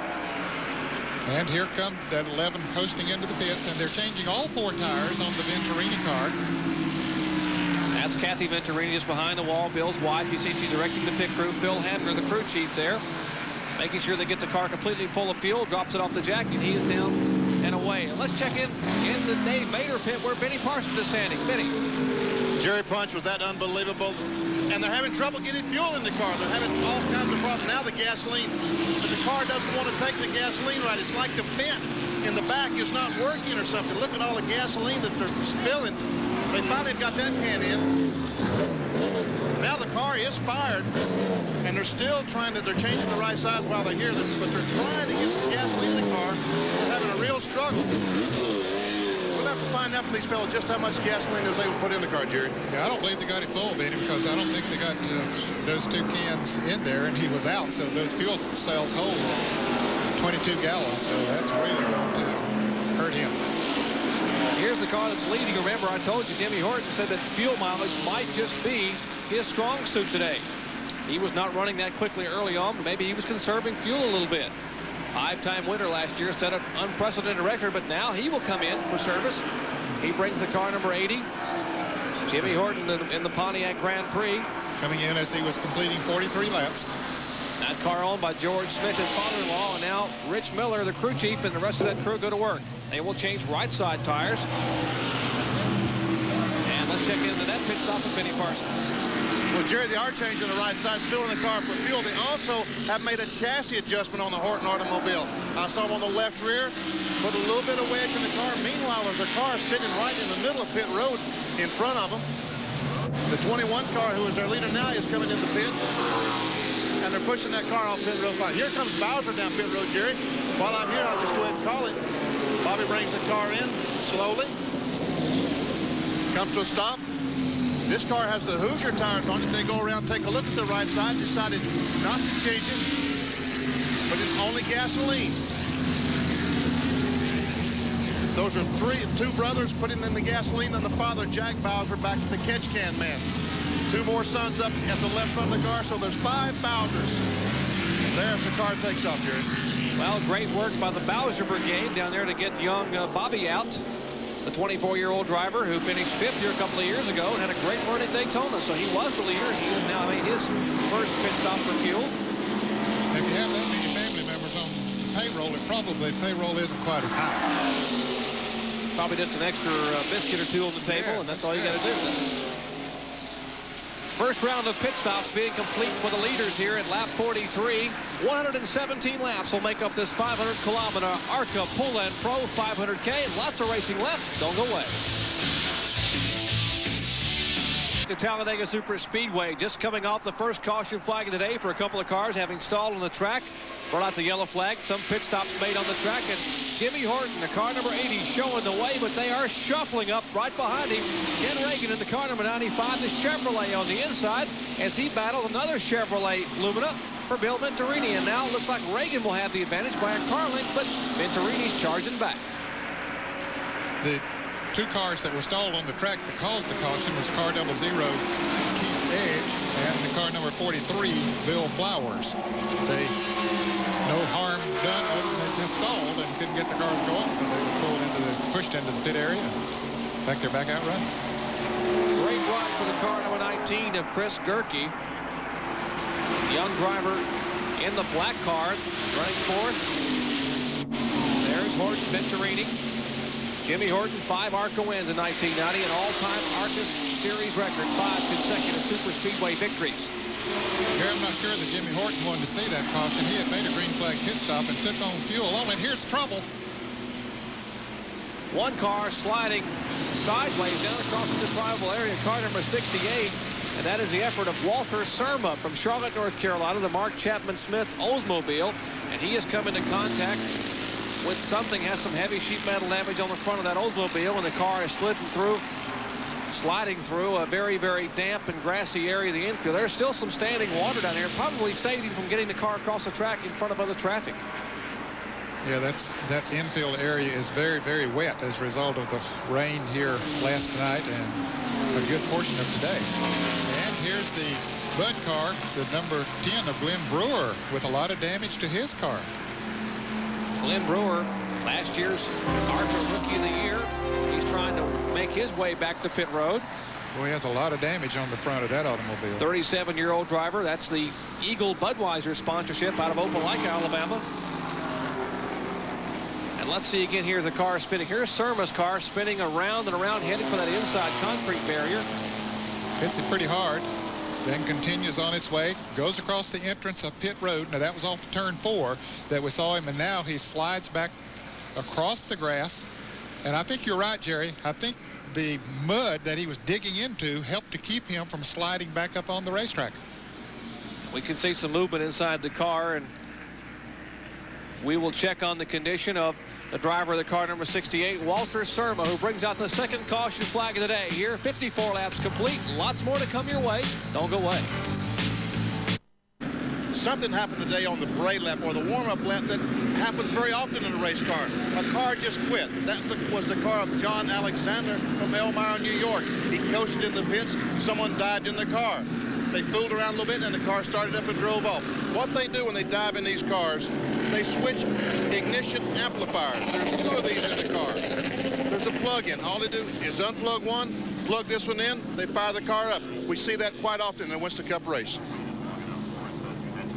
And here comes that 11 coasting into the pits, and they're changing all four tires on the Venturini car. That's Kathy Venturini just behind the wall. Bill's wife. You see she's directing the pit crew. Phil Hamner, the crew chief there, making sure they get the car completely full of fuel. Drops it off the jack, and he is down and away. And let's check in in the Dave Mader pit where Benny Parsons is standing. Benny. Jerry Punch was that unbelievable. And they're having trouble getting fuel in the car. They're having all kinds of problems. Now the gasoline. But the car doesn't want to take the gasoline right. It's like the vent in the back is not working or something. Look at all the gasoline that they're spilling. They finally got that can in. Now the car is fired, and they're still trying to, they're changing the right sides while they're here, but they're trying to get some gasoline in the car. They're having a real struggle. We'll have to find out from these fellows just how much gasoline they to put in the car, Jerry. Yeah, I don't believe they got it full, Benny, because I don't think they got uh, those two cans in there, and he was out, so those fuel cells hold 22 gallons, so that's really going to hurt him. Here's the car that's leading. Remember, I told you Jimmy Horton said that fuel mileage might just be his strong suit today. He was not running that quickly early on, but maybe he was conserving fuel a little bit. Five-time winner last year, set an unprecedented record, but now he will come in for service. He brings the car number 80. Jimmy Horton in the Pontiac Grand Prix. Coming in as he was completing 43 laps. That car owned by George Smith, his father-in-law, and now Rich Miller, the crew chief, and the rest of that crew go to work. They will change right side tires. And let's check into that pit stop with Benny Parsons. Well, Jerry, they are changing the right side, filling the car for fuel. They also have made a chassis adjustment on the Horton automobile. I saw them on the left rear, put a little bit of wedge in the car. Meanwhile, there's a car sitting right in the middle of pit road in front of them. The 21 car, who is their leader now, is coming in the pit. And they're pushing that car off pit road line. Here comes Bowsher down pit road, Jerry. While I'm here, I'll just go ahead and call it. Bobby brings the car in slowly. Comes to a stop. This car has the Hoosier tires on it. They go around, take a look at the right side, decided not to change it, but it's only gasoline. Those are three, two brothers putting in the gasoline and the father, Jack Bowsher, back to the catch can man. Two more sons up at the left front of the car, so there's five Bowshers. There's the car takes off, Jerry. Well, great work by the Bowsher Brigade down there to get young uh, Bobby out. The 24-year-old driver who finished fifth here a couple of years ago and had a great run at Daytona. So he was the leader. He has now made his first pit stop for fuel. If you have that many family members on payroll, it probably payroll isn't quite as high. Probably just an extra uh, biscuit or two on the table, Yeah, and that's all you got to do. First round of pit stops being complete for the leaders here at lap 43. 117 laps will make up this 500 kilometer ARCA Poulan Pro 500K. Lots of racing left. Don't go away. The Talladega Super Speedway just coming off the first caution flag of the day for a couple of cars having stalled on the track. Brought out the yellow flag. Some pit stops made on the track. And Jimmy Horton, the car number 80, showing the way, but they are shuffling up right behind him. Ken Ragan in the car number 95, the Chevrolet on the inside, as he battled another Chevrolet Lumina for Bill Venturini. And now it looks like Ragan will have the advantage by a car length, but Venturini's charging back. the two cars that were stalled on the track that caused the caution was car double zero Keith Edge and the car number 43 Bill Flowers. They no harm done other than just stalled and couldn't get the cars going so they were pulled into the pushed into the pit area. In fact, they're back out running. Great run for the car number 19 of Chris Gehrke. Young driver in the black car running fourth. There's Horton Venturini. Jimmy Horton, five ARCA wins in 1990, an all-time ARCA Series record, five consecutive super speedway victories. I'm not sure that Jimmy Horton wanted to see that caution. He had made a green flag pit stop and took on fuel. Oh, and here's trouble. One car sliding sideways down across the drivable area, car number 68. And that is the effort of Walter Surma from Charlotte, North Carolina, the Mark Chapman Smith Oldsmobile. And he has come into contact with something, has some heavy sheet metal damage on the front of that Oldsmobile, and the car is sliding through, sliding through a very, very damp and grassy area of the infield. There's still some standing water down here, probably saving from getting the car across the track in front of other traffic. Yeah, that's that infield area is very, very wet as a result of the rain here last night and a good portion of today. And here's the Bud car, the number 10 of Glenn Brewer, with a lot of damage to his car. Glenn Brewer, last year's ARCA Rookie of the Year. He's trying to make his way back to pit road. Well, he has a lot of damage on the front of that automobile. 37-year-old driver. That's the Eagle Budweiser sponsorship out of Opelika, Alabama. And let's see again. Here's a car spinning. Here's Surma's car spinning around and around, heading for that inside concrete barrier. Hits it pretty hard. Then continues on its way, goes across the entrance of pit road. Now that was off turn four that we saw him, and now he slides back across the grass. And I think you're right, Jerry. I think the mud that he was digging into helped to keep him from sliding back up on the racetrack. We can see some movement inside the car, and we will check on the condition of the driver of the car number 68, Walter Surma, who brings out the second caution flag of the day here. 54 laps complete. Lots more to come your way. Don't go away. Something happened today on the parade lap or the warm-up lap that happens very often in a race car. A car just quit. That was the car of John Alexander from Elmira, New York. He coasted in the pits. Someone died in the car. They fooled around a little bit, and the car started up and drove off. What they do when they dive in these cars, they switch ignition amplifiers. There's two of these in the car. There's a plug-in. All they do is unplug one, plug this one in, they fire the car up. We see that quite often in the Winston Cup race.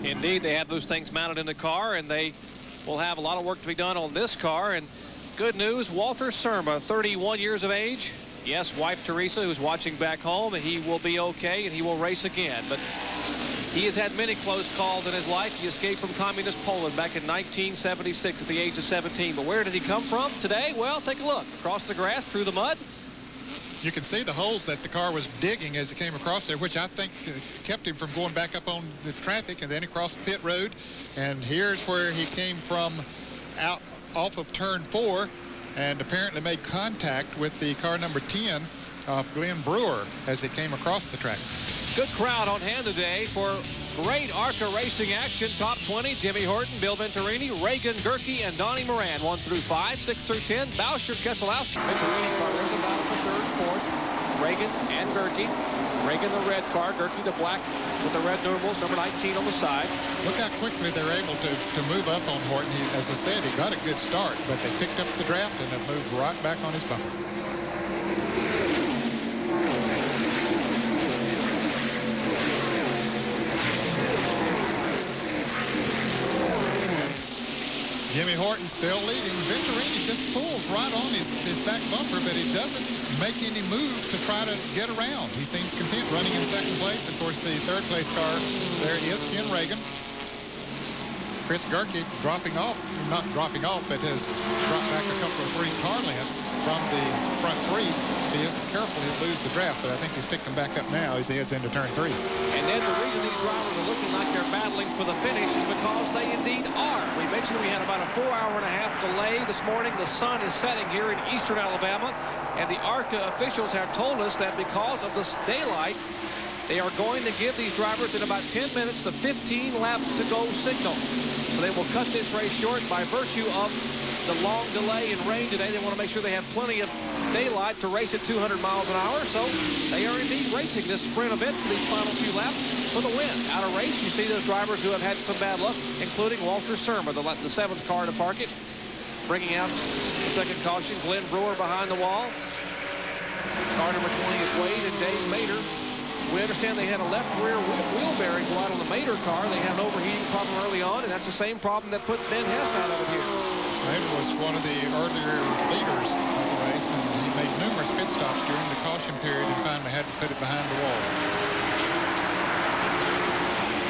Indeed, they have those things mounted in the car, and they will have a lot of work to be done on this car. And good news, Walter Surma, 31 years of age. Yes, wife Teresa, who's watching back home, and he will be okay, and he will race again. But he has had many close calls in his life. He escaped from communist Poland back in 1976 at the age of 17. But where did he come from today? Well, take a look. Across the grass, through the mud. You can see the holes that the car was digging as it came across there, which I think uh, kept him from going back up on the traffic and then across the pit road. And here's where he came from out off of turn four and apparently made contact with the car number 10 of Glenn Brewer as it came across the track. Good crowd on hand today for great ARCA racing action. Top 20, Jimmy Horton, Bill Venturini, Ragan Gehrke, and Donnie Moran. 1 through 5, 6 through 10, Bowsher, Keselowski. Venturini car, Ragan and Gehrke. Ragan the red car, Gehrke the black with the red numerals, number 19 on the side. Look how quickly they're able to, to move up on Horton. He, as I said, he got a good start, but they picked up the draft and have moved right back on his bumper. Jimmy Horton still leading. Venturini just pulls right on his, his back bumper, but he doesn't make any moves to try to get around. He seems content running in second place. Of course, the third place car there is Ken Ragan. Chris Gehrke dropping off, not dropping off, but has dropped back a couple of three car lengths from the front three. If he isn't careful, he'll lose the draft, but I think he's picking back up now as he heads into turn three. And then the reason these drivers are looking like they're battling for the finish is because they indeed are. We mentioned we had about a four hour and a half delay this morning. The sun is setting here in eastern Alabama, and the ARCA officials have told us that because of the daylight, they are going to give these drivers in about 10 minutes the 15 lap to go signal. So they will cut this race short by virtue of the long delay in rain today. They want to make sure they have plenty of daylight to race at 200 miles an hour. So they are indeed racing this sprint event for these final few laps for the win. Out of race, you see those drivers who have had some bad luck, including Walter Surma, the, the seventh car to park it. Bringing out the second caution, Glenn Brewer behind the wall. Car number 20 is Wade and Dave Mader. We understand they had a left rear wheel bearing go out on the Mader car. They had an overheating problem early on, and that's the same problem that put Ben Hess out of it here. Mader was one of the earlier leaders of the race, and he made numerous pit stops during the caution period and finally had to put it behind the wall.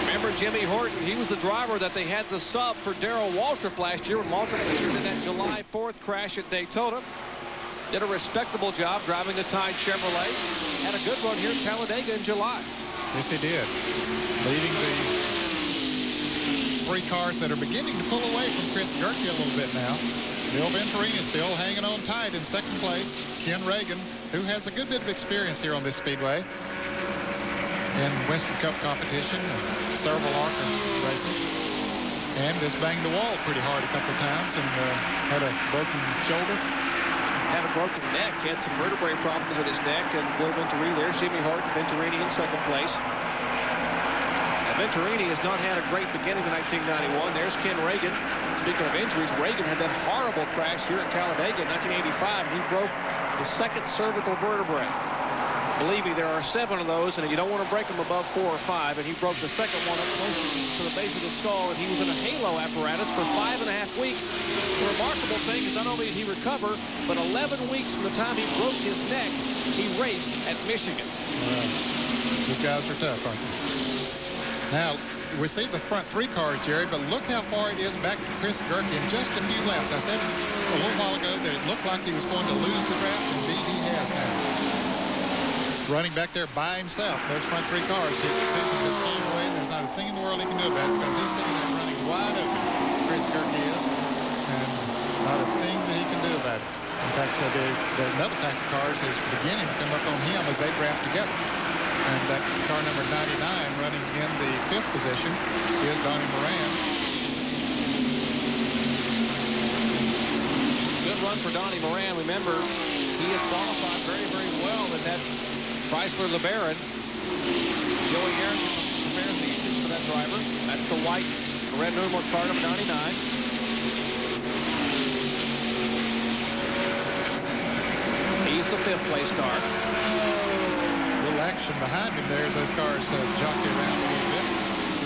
Remember Jimmy Horton? He was the driver that they had the sub for Darrell Waltrip last year when Waltrip featured in that July 4th crash at Daytona. Did a respectable job driving the Tide Chevrolet. Had a good run here at Talladega in July. Yes, he did. Leading the three cars that are beginning to pull away from Chris Gehrke a little bit now. Bill Venturini still hanging on tight in second place. Ken Ragan, who has a good bit of experience here on this speedway in Winston Cup competition and several ARCA races. And just banged the wall pretty hard a couple of times and uh, had a broken shoulder. Had a broken neck, had some vertebrae problems in his neck, and Bill Venturini there, Jimmy Horton, Venturini in second place. Now, Venturini has not had a great beginning in 1991. There's Ken Ragan. Speaking of injuries, Ragan had that horrible crash here at Talladega in 1985. He broke the second cervical vertebrae. Believe me, there are seven of those, and you don't want to break them above four or five. And he broke the second one up close to the base of the skull, and he was in a halo apparatus for five and a half weeks. The remarkable thing is not only did he recover, but 11 weeks from the time he broke his neck, he raced at Michigan. These guys are tough, aren't they? Now, we see the front three cars, Jerry, but look how far it is back to Chris Gehrke in just a few laps. I said a little while ago that it looked like he was going to lose the draft, and he has now running back there by himself. Those front three cars. His fences just pulled away. There's not a thing in the world he can do about it because he's sitting there running wide open. Chris Gehrke is. And not a thing that he can do about it. In fact, uh, the, the, another pack of cars is beginning to come up on him as they draft together. And that car number 99 running in the fifth position is Donnie Moran. Good run for Donnie Moran. Remember, he has qualified very, very well in that Chrysler LeBaron. Joey Harrison prepares the engine for that driver. That's the white red numeral car number 99. He's the fifth place car. Little action behind him there as those cars uh, jockey around a little bit.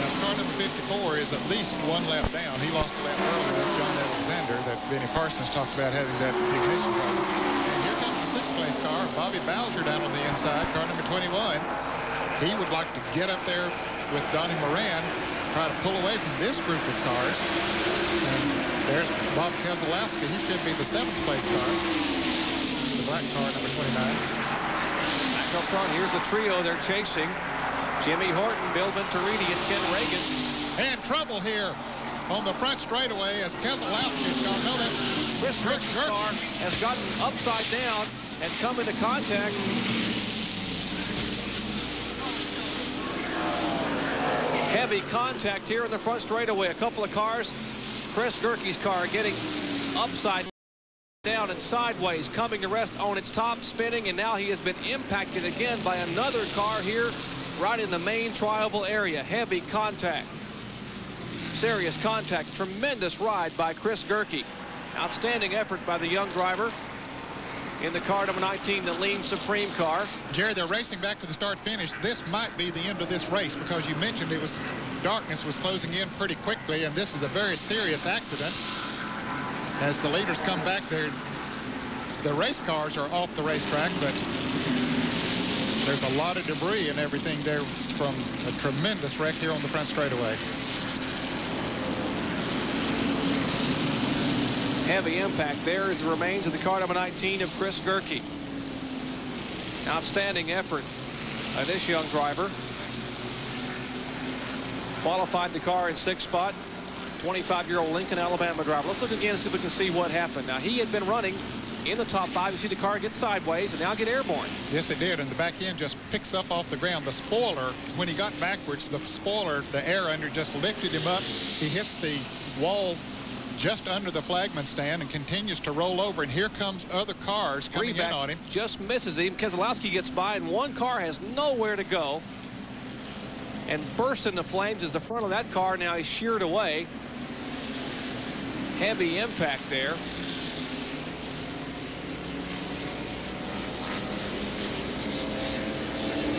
Now, car number 54 is at least one lap down. He lost a lap earlier with John Alexander that Benny Parsons talked about having that ignition problem. And here comes the Bobby Bowsher down on the inside, car number 21. He would like to get up there with Donnie Moran, try to pull away from this group of cars. And there's Bob Keselowski. He should be the seventh place car. The black car, number 29. Back up front, here's the trio they're chasing. Jimmy Horton, Bill Venturini, and Ken Ragan. And trouble here on the front straightaway as Keselowski's gone. No, that's Chris car has gotten upside down and come into contact. Heavy contact here in the front straightaway. A couple of cars. Chris Gehrke's car getting upside down and sideways, coming to rest on its top, spinning, and now he has been impacted again by another car here right in the main trioval area. Heavy contact. Serious contact. Tremendous ride by Chris Gehrke. Outstanding effort by the young driver in the car number 19, the Lean Supreme car. Jerry, they're racing back to the start finish. This might be the end of this race because you mentioned it was darkness was closing in pretty quickly, and this is a very serious accident. As the leaders come back, there, the race cars are off the racetrack, but there's a lot of debris and everything there from a tremendous wreck here on the front straightaway. Heavy impact. There is the remains of the car number 19 of Chris Gehrke. Outstanding effort by this young driver. Qualified the car in sixth spot. 25-year-old Lincoln, Alabama driver. Let's look again and see if we can see what happened. Now, he had been running in the top five. You see the car get sideways and now get airborne. Yes, it did. And the back end just picks up off the ground. The spoiler, when he got backwards, the spoiler, the air under just lifted him up. He hits the wall just under the flagman stand and continues to roll over. And here comes other cars coming in on him. Just misses him. Keselowski gets by, and one car has nowhere to go. And burst into flames as the front of that car now is sheared away. Heavy impact there.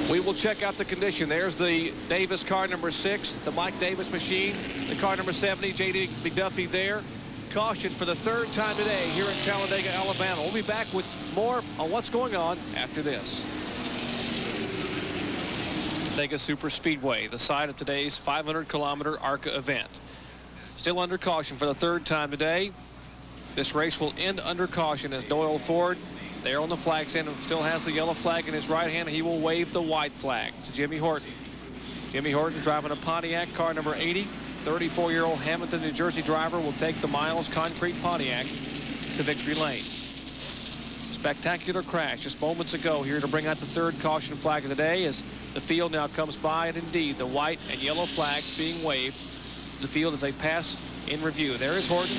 We will check out the condition. There's the Davis car number six, the Mike Davis machine. The car number 70, J.D. McDuffie there. Caution for the third time today here in Talladega, Alabama. We'll be back with more on what's going on after this. Talladega Super Speedway, the site of today's 500 kilometer ARCA event. Still under caution for the third time today. This race will end under caution as Doyle Ford there on the flag stand and still has the yellow flag in his right hand. He will wave the white flag to Jimmy Horton. Jimmy Horton driving a Pontiac car number 80. 34-year-old Hamilton, New Jersey driver will take the Miles Concrete Pontiac to victory lane. Spectacular crash just moments ago here to bring out the third caution flag of the day as the field now comes by and indeed the white and yellow flag being waved. The field as they pass in review. There is Horton.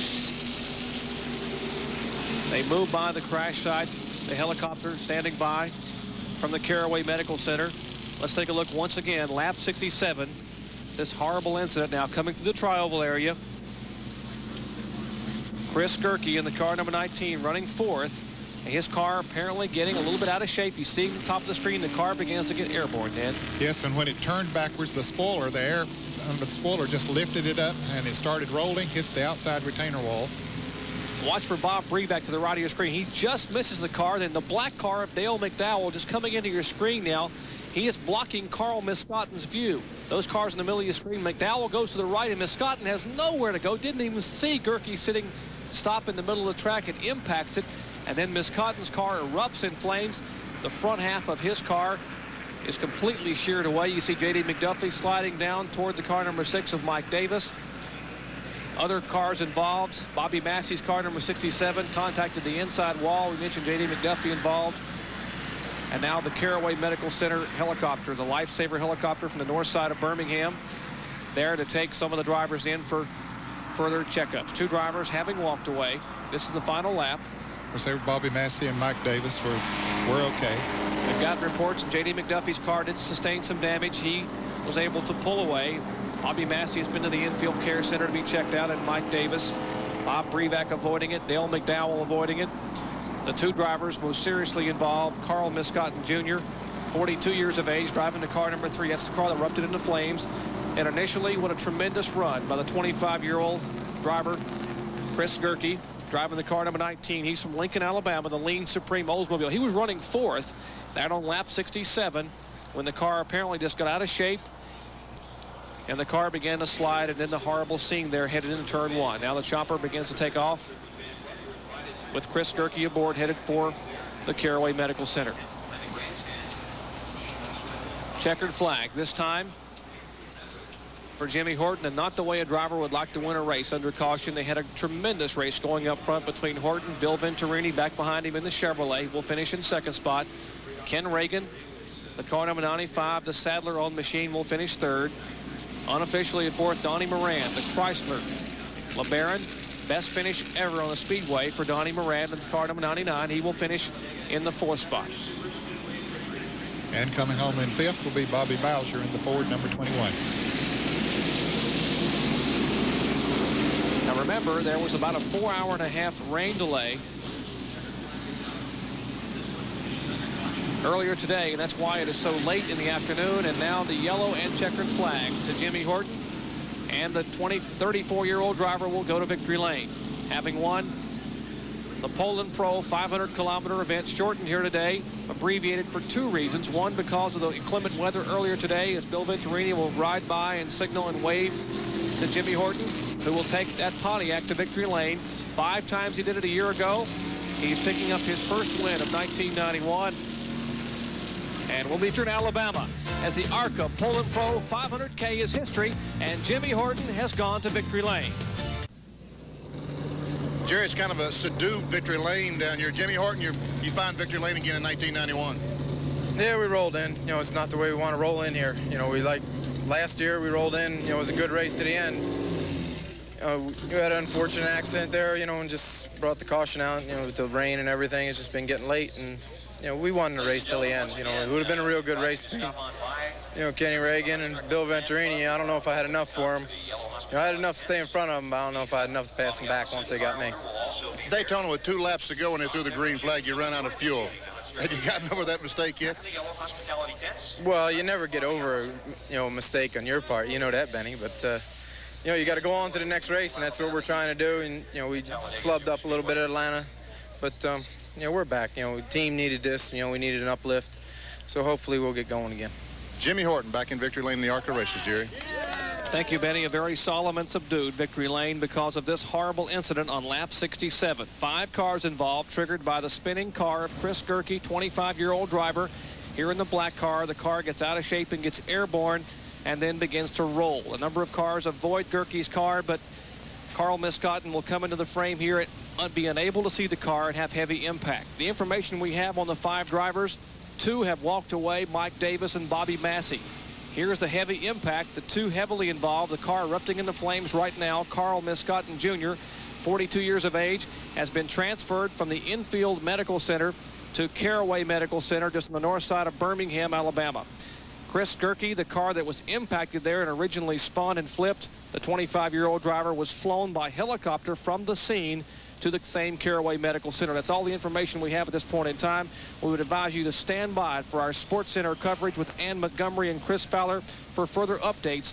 They move by the crash site the helicopter standing by from the Caraway Medical Center. Let's take a look once again. Lap 67. This horrible incident now coming through the trioval area. Chris Gehrke in the car number 19 running fourth. His car apparently getting a little bit out of shape. You see the top of the screen, the car begins to get airborne, Dan. Yes, and when it turned backwards, the spoiler, the air under um, the spoiler just lifted it up and it started rolling, hits the outside retainer wall. Watch for Bob back to the right of your screen. He just misses the car. Then the black car of Dale McDowell just coming into your screen now. He is blocking Carl Miskotten's view. Those cars in the middle of your screen. McDowell goes to the right, and Miskotten has nowhere to go. Didn't even see Gehrke sitting, stop in the middle of the track and impacts it. And then Miskotten's car erupts in flames. The front half of his car is completely sheared away. You see J.D. McDuffie sliding down toward the car number six of Mike Davis. Other cars involved. Bobby Massey's car number 67 contacted the inside wall. We mentioned J.D. McDuffie involved. And now the Caraway Medical Center helicopter, the lifesaver helicopter from the north side of Birmingham, there to take some of the drivers in for further checkups. Two drivers having walked away. This is the final lap. They were Bobby Massey and Mike Davis were, were okay. They've gotten reports J.D. McDuffie's car did sustain some damage. He was able to pull away. Bobby Massey has been to the infield care center to be checked out, and Mike Davis. Bob Brevak avoiding it, Dale McDowell avoiding it. The two drivers most seriously involved, Carl Miskotten Jr., 42 years of age, driving the car number three. That's the car that erupted into flames. And initially, what a tremendous run by the 25-year-old driver, Chris Gehrke, driving the car number 19. He's from Lincoln, Alabama, the Lean Supreme Oldsmobile. He was running fourth, that on lap 67, when the car apparently just got out of shape and the car began to slide and then the horrible scene there headed into turn one. Now the chopper begins to take off with Chris Gehrke aboard headed for the Caraway Medical Center. Checkered flag this time for Jimmy Horton and not the way a driver would like to win a race under caution. They had a tremendous race going up front between Horton, Bill Venturini back behind him in the Chevrolet will finish in second spot. Ken Ragan, the car number 95, the Sadler on machine will finish third. Unofficially fourth, Donnie Moran, the Chrysler. LeBaron, best finish ever on the Speedway for Donnie Moran in car number 99. He will finish in the fourth spot. And coming home in fifth will be Bobby Bowsher in the Ford number 21. Now remember, there was about a four hour and a half rain delay earlier today, and that's why it is so late in the afternoon. And now the yellow and checkered flag to Jimmy Horton. And the 20, 34-year-old driver will go to victory lane, having won the Poulan Pro 500 kilometer event shortened here today, abbreviated for two reasons. One, because of the inclement weather earlier today, as Bill Venturini will ride by and signal and wave to Jimmy Horton, who will take that Pontiac to victory lane. Five times he did it a year ago. He's picking up his first win of 1991. And we'll be through in Alabama as the ARCA Poulan Pro 500K is history, and Jimmy Horton has gone to victory lane. Jerry, it's kind of a subdued victory lane down here. Jimmy Horton, you you find victory lane again in 1991. Yeah, we rolled in. You know, it's not the way we want to roll in here. You know, we like last year we rolled in. You know, it was a good race to the end. uh, we had an unfortunate accident there, you know, and just brought the caution out. You know, with the rain and everything, it's just been getting late, and you know, we won the race till the end. You know, it would have been a real good race between, you know, Kenny Ragan and Bill Venturini. I don't know if I had enough for him. You know, I had enough to stay in front of them, but I don't know if I had enough to pass them back once they got me. Daytona with two laps to go when they threw the green flag, you run out of fuel. Have you gotten over that mistake yet? Well, you never get over, you know, a mistake on your part. You know that, Benny. But, uh, you know, you got to go on to the next race, and that's what we're trying to do. And, you know, we flubbed up a little bit at Atlanta. But, um, you know, we're back. You know, the team needed this. You know, we needed an uplift. So hopefully we'll get going again. Jimmy Horton back in victory lane in the ARCA races, Jerry. Thank you, Benny. A very solemn and subdued victory lane because of this horrible incident on lap 67. Five cars involved, triggered by the spinning car of Chris Gehrke, 25-year-old driver. Here in the black car, the car gets out of shape and gets airborne and then begins to roll. A number of cars avoid Gehrke's car, but Carl Miskotten will come into the frame here and be unable to see the car and have heavy impact. The information we have on the five drivers, two have walked away, Mike Davis and Bobby Massey. Here's the heavy impact. The two heavily involved. The car erupting into flames right now. Carl Miskotten Jr., 42 years of age, has been transferred from the infield medical center to Caraway Medical Center just on the north side of Birmingham, Alabama. Chris Gehrke, the car that was impacted there and originally spun and flipped, the 25-year-old driver was flown by helicopter from the scene to the same Caraway Medical Center. That's all the information we have at this point in time. We would advise you to stand by for our Sports Center coverage with Ann Montgomery and Chris Fowler for further updates